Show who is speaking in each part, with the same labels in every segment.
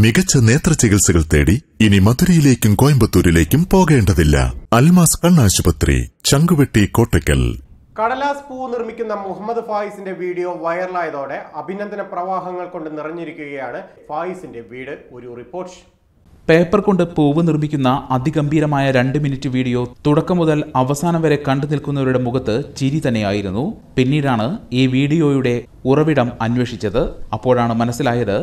Speaker 1: മികച്ച നേത്ര ചികിത്സകൾ തേടി ഇനി മധുരയിലേക്കും കോയമ്പത്തൂരിലേക്കും പോകേണ്ടതില്ല. അൽമാസ് കണ്ണാശുപത്രി ചങ്കുവെട്ടി കോട്ടയ്ക്കൽ.
Speaker 2: കടലാസ് പൂ നിർമ്മിക്കുന്ന മുഹമ്മദ് ഫായിസിന്റെ വീഡിയോ വൈറലായതോടെ അഭിനന്ദന പ്രവാഹങ്ങൾ കൊണ്ട് നിറഞ്ഞിരിക്കുകയാണ് ഫായിസിന്റെ വീട്. ഒരു റിപ്പോർട്ട്.
Speaker 3: പേപ്പർ കൊണ്ട് പൂവ് നിർമ്മിക്കുന്ന അതിഗംഭീരമായ രണ്ട് മിനിറ്റ് വീഡിയോ തുടക്കം മുതൽ അവസാനം വരെ കണ്ടു നിൽക്കുന്നവരുടെ മുഖത്ത് ചിരി തന്നെയായിരുന്നു. പിന്നീടാണ് ഈ വീഡിയോയുടെ ഉറവിടം അന്വേഷിച്ചത്. അപ്പോഴാണ് മനസ്സിലായത്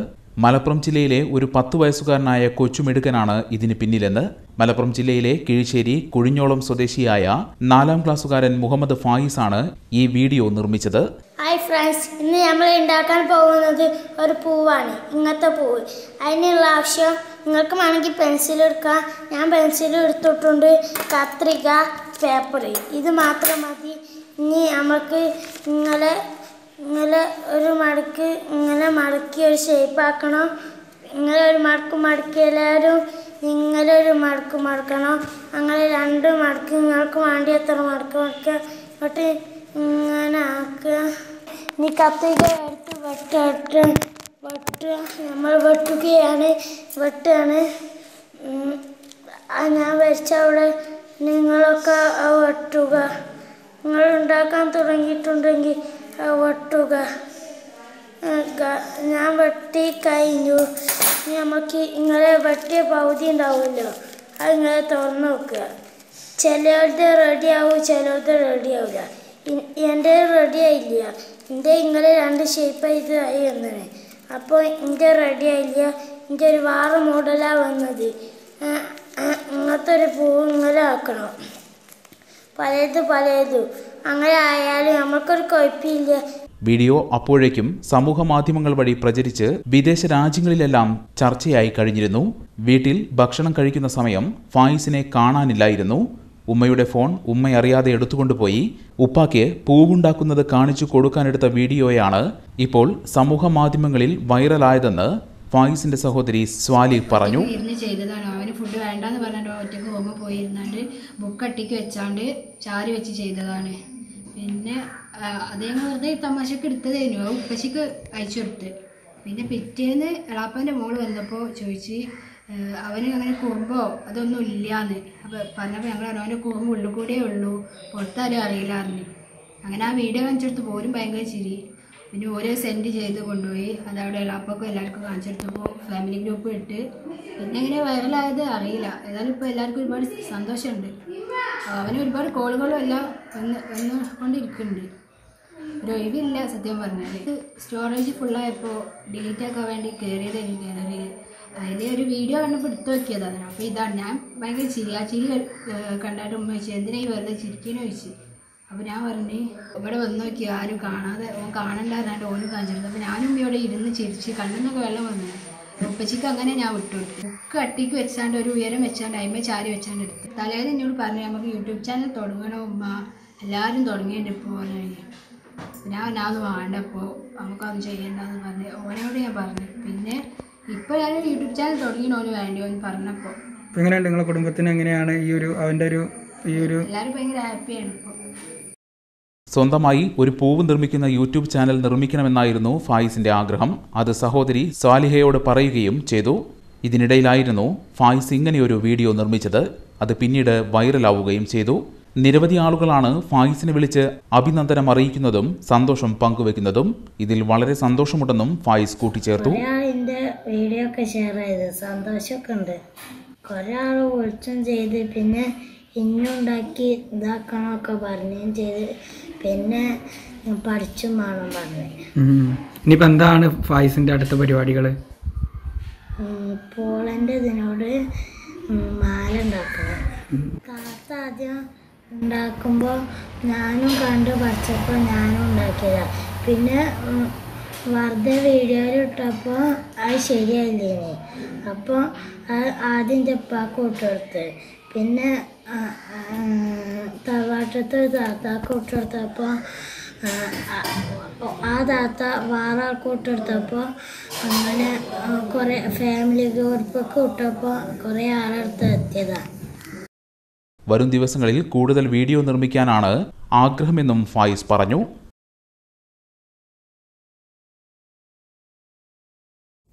Speaker 3: മലപ്പുറം ജില്ലയിലെ ഒരു പത്ത് വയസ്സുകാരനായ കൊച്ചുമിടുക്കനാണ് ഇതിന് പിന്നിലെന്ന് മലപ്പുറം ജില്ലയിലെ കിഴിശ്ശേരി കുഴിഞ്ഞോളം സ്വദേശിയായ നാലാം ക്ലാസ്സുകാരൻ മുഹമ്മദ് ഫായിസ് ആണ് ഈ വീഡിയോ നിർമ്മിച്ചത്.
Speaker 4: ഹായ് ഫ്രണ്ട്സ് ഇന്ന് നമ്മൾ ഉണ്ടാക്കാൻ പോകുന്നത് ഒരു പൂവാണ്. ഇങ്ങനത്തെ പൂവ്. അതിനുള്ള ആവശ്യം നിങ്ങൾക്ക് വേണമെങ്കിൽ പെൻസിൽ എടുക്കാം. ഞാൻ പെൻസിൽ എടുത്തിട്ടുണ്ട്. കത്രിക പേപ്പർ ഇത് മാത്രം മതി. ഇനി നമുക്ക് ഇങ്ങനെ ഇങ്ങനെ ഒരു മടക്ക് ഇങ്ങനെ മടക്കി ഒരു ഷേപ്പ് ആക്കണം. ഇങ്ങനെ ഒരു മടക്ക് മടക്കി എല്ലാവരും ഇങ്ങനെ ഒരു മടക്ക് മടക്കണം. അങ്ങനെ രണ്ട് മടക്ക് നിങ്ങൾക്ക് വേണ്ടി എത്ര മടക്ക് മടക്കുക? എന്നിട്ട് ഇങ്ങനെ ആക്കുക. ഇനി കത്തിക എടുത്ത് വെട്ട വെട്ടുക നമ്മൾ വെട്ടുകയാണ് വെട്ടുകയാണ് ഞാൻ വരച്ച അവിടെ നിങ്ങളൊക്കെ വെട്ടുക. നിങ്ങൾ ഉണ്ടാക്കാൻ തുടങ്ങിയിട്ടുണ്ടെങ്കിൽ വെട്ടുക. ഞാൻ വെട്ടി കഴിഞ്ഞു. നമുക്ക് ഇങ്ങനെ വെട്ടിയ പകുതി ഉണ്ടാവുമല്ലോ. അത് ഇങ്ങനെ തുറന്ന് നോക്കുക. ചിലരുടെ റെഡി ആവും ചിലരുടെ റെഡി ആവില്ല എന്റെ റെഡി ആയില്ല. എന്റെ ഇങ്ങനെ രണ്ട് ഷേപ്പ് ഇത് ആയി വന്നത് അപ്പോൾ എന്റെ റെഡി ആയില്ല. എന്റെ ഒരു വാറ മോഡലാണ് വന്നത്. ഇങ്ങനത്തെ ഒരു പൂവ് ഇങ്ങനെ ആക്കണം പലതും പലതും. അങ്ങനെ ആയാലും നമ്മൾക്കൊരു കുഴപ്പമില്ല.
Speaker 3: വീഡിയോ അപ്പോഴേക്കും സമൂഹ മാധ്യമങ്ങൾ വഴി പ്രചരിച്ച് വിദേശ രാജ്യങ്ങളിലെല്ലാം ചർച്ചയായി കഴിഞ്ഞിരുന്നു. വീട്ടിൽ ഭക്ഷണം കഴിക്കുന്ന സമയം ഫായിസിനെ കാണാനില്ലായിരുന്നു. ഉമ്മയുടെ ഫോൺ ഉമ്മ അറിയാതെ എടുത്തുകൊണ്ടുപോയി. ഉപ്പാക്ക് പൂവുണ്ടാക്കുന്നത് കാണിച്ചു കൊടുക്കാനെടുത്ത വീഡിയോയാണ് ഇപ്പോൾ സമൂഹ മാധ്യമങ്ങളിൽ വൈറലായതെന്ന് ഫായിസിന്റെ സഹോദരി സ്വാലി പറഞ്ഞു.
Speaker 5: ഇരുന്ന് ചെയ്തതാണ്. അവന് ഫുഡ് വേണ്ടെന്ന് പറഞ്ഞിട്ട് ഒറ്റയ്ക്ക് റൂമിൽ പോയി ഇരുന്നാണ്ട് ബുക്ക് അട്ടിക്ക് വെച്ചാണ്ട് ചാരി വെച്ച് ചെയ്തതാണ്. പിന്നെ അദ്ദേഹം വെറുതെ തമാശക്ക് എടുത്തതേനു. ആ ഉപ്പശിക്ക് അയച്ചു കൊടുത്ത്. പിന്നെ പിറ്റേന്ന് എളാപ്പന്റെ മോൾ വന്നപ്പോൾ ചോദിച്ച് അവന് അങ്ങനെ കുറുമ്പോ അതൊന്നും ഇല്ലാന്ന്. അപ്പോൾ പറഞ്ഞപ്പോൾ ഞങ്ങൾ അവന്റെ കുറുമ്പ് ഉള്ളിൽ കൂടിയേ ഉള്ളൂ. പുറത്താരും അറിയില്ല അറിഞ്ഞു അങ്ങനെ ആ വീഡിയോ കാണിച്ചെടുത്ത് പോരും ഭയങ്കര ചിരി. പിന്നെ ഓരോ സെൻഡ് ചെയ്ത് കൊണ്ടുപോയി അതവിടെ എളാപ്പൊക്കെ എല്ലാവർക്കും കാണിച്ചെടുത്തപ്പോൾ ഫാമിലി ഗ്രൂപ്പ് ഇട്ട് പിന്നെ എങ്ങനെ വൈറലായത് അറിയില്ല. ഏതായാലും ഇപ്പോൾ എല്ലാവർക്കും ഒരുപാട് സന്തോഷമുണ്ട്. അവന് ഒരുപാട് കോളുകളും എല്ലാം വന്ന് വന്നുകൊണ്ടിരിക്കുന്നുണ്ട്. ഒരു ഒഴിവില്ല സത്യം പറഞ്ഞാൽ സ്റ്റോറേജ് ഫുള്ളായപ്പോൾ ഡിലീറ്റ് ആക്കാൻ വേണ്ടി കയറിയതായിരുന്നു ഗാലറിയിൽ അതിൽ ഒരു വീഡിയോ കണ്ടപ്പോൾ എടുത്തു നോക്കിയതാണ് അപ്പോൾ ഇതാണ്. ഞാൻ ഭയങ്കര ചിരി ആ ചിരി കണ്ടായിട്ട് ഉമ്മ ചോദിച്ചു എന്തിനാ ഈ വെറുതെ ചിരിക്കുന്നു ചോദിച്ചു. അപ്പോൾ ഞാൻ പറഞ്ഞു ഇവിടെ വന്ന് നോക്കി ആരും കാണാതെ ഓൻ കാണണ്ട പറഞ്ഞാണ്ട് ഓനും കാണിച്ചിരുന്നു. അപ്പോൾ ഞാനും ഇവിടെ ഇരുന്ന് ചിരിച്ച് കണ്ണെന്നൊക്കെ വെള്ളം വന്നു. ഉപ്പച്ചിക്ക് അങ്ങനെ ഞാൻ വിട്ടുകൊടുത്തു. ബുക്ക് അട്ടിക്ക് വെച്ചാണ്ട് ഒരു ഉയരം വെച്ചാണ്ട് അതിന്മേൽ ചാരി വെച്ചാണ്ട് എടുത്തു. തലേന്ന് എന്നോട് പറഞ്ഞു നമുക്ക് യൂട്യൂബ് ചാനൽ തുടങ്ങണോ ഉമ്മ? എല്ലാവരും തുടങ്ങിയിട്ട് ഇപ്പോൾ പറഞ്ഞു. ഞാൻ അത് വേണ്ടപ്പോൾ നമുക്കത് ചെയ്യണ്ടെന്ന് പറഞ്ഞ് ഓനോട് ഞാൻ പറഞ്ഞു. പിന്നെ ഇപ്പോൾ ഞാൻ യൂട്യൂബ് ചാനൽ തുടങ്ങിയോന് വേണ്ടി ഓൻ പറഞ്ഞപ്പോൾ
Speaker 6: എങ്ങനെയാണ് നിങ്ങളുടെ കുടുംബത്തിന്? എങ്ങനെയാണ് ഈ ഒരു അവന്റെ ഒരു ഈ ഒരു
Speaker 5: എല്ലാവരും ഭയങ്കര ഹാപ്പിയാണ് ഇപ്പോൾ
Speaker 3: സ്വന്തമായി ഒരു പൂവ് നിർമ്മിക്കുന്ന യൂട്യൂബ് ചാനൽ നിർമ്മിക്കണമെന്നായിരുന്നു ഫായിസിന്റെ ആഗ്രഹം. അത് സഹോദരി സാലിഹയോട് പറയുകയും ചെയ്തു. ഇതിനിടയിലായിരുന്നു ഫായിസ് ഇങ്ങനെയൊരു വീഡിയോ നിർമ്മിച്ചത്. അത് പിന്നീട് വൈറലാവുകയും ചെയ്തു. നിരവധി ആളുകളാണ് ഫായിസിനെ വിളിച്ച് അഭിനന്ദനം അറിയിക്കുന്നതും സന്തോഷം പങ്കുവെക്കുന്നതും ഇതിൽ വളരെ സന്തോഷമുണ്ടെന്നും ഫായിസ് കൂട്ടിച്ചേർത്തു.
Speaker 4: എന്റെ വീഡിയോ ഒക്കെ ഷെയർ ചെയ്ത് സന്തോഷമൊക്കെ ഉണ്ട്. കുറേ ചെയ്ത് പിന്നെ ഇതാക്കണമൊക്കെ പറഞ്ഞും ചെയ്ത് പിന്നെ പഠിച്ചും വേണം പറഞ്ഞു.
Speaker 6: ഇനിയിപ്പോ എന്താണ് ഫായിസിന്റെ അടുത്ത പരിപാടികൾ
Speaker 4: പോളന്റെ ഇതിനോട് മാല ഉണ്ടാക്കണം. താത്ത ആദ്യം ഉണ്ടാക്കുമ്പോൾ ഞാനും കണ്ട് പഠിച്ചപ്പോൾ ഞാനും ഉണ്ടാക്കിയത്. പിന്നെ വെറുതെ വീഡിയോയിൽ ഇട്ടപ്പോൾ അത് ശരിയായില്ലേ അപ്പോൾ ആദ്യം ഇട്ടെടുത്ത് പിന്നെ തറവാട്ടത്തെ താത്താക്ക് ഇട്ടെടുത്തപ്പോൾ ആ, താത്ത വേറെ ആൾക്ക് ഇട്ടെടുത്തപ്പോൾ അങ്ങനെ കുറേ ഫാമിലി ഗ്രൂപ്പൊക്കെ ഇട്ടപ്പോൾ കുറേ ആളടുത്ത് എത്തിയതാണ്
Speaker 3: വരും ദിവസങ്ങളിൽ കൂടുതൽ വീഡിയോ നിർമ്മിക്കാനാണ് ആഗ്രഹമെന്നും ഫായിസ് പറഞ്ഞു.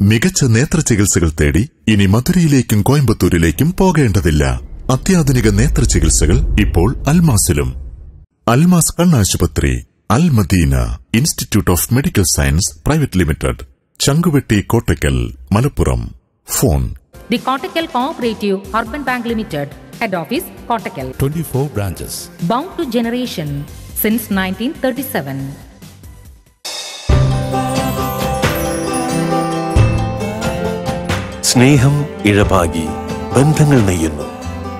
Speaker 1: മികച്ച നേത്ര ചികിത്സകൾ തേടി ഇനി മധുരയിലേക്കും കോയമ്പത്തൂരിലേക്കും പോകേണ്ടതില്ല. അത്യാധുനിക നേത്ര ചികിത്സകൾ ഇപ്പോൾ അൽമാസിലും. അൽമാസ് കണ്ണാശുപത്രി Al Madina institute of medical science private limited Changuvetty Kottakkal Malappuram. Phone
Speaker 7: the Kottakkal cooperative urban bank limited head office Kottakkal.
Speaker 8: 24 to
Speaker 7: generation since generation thirty 1937.
Speaker 9: സ്നേഹം ഇഴപാകി ബന്ധങ്ങൾ നെയ്യുന്നു.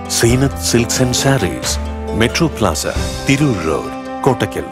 Speaker 9: Zeenath silks and sarees metro plaza Tirur road Kottakkal.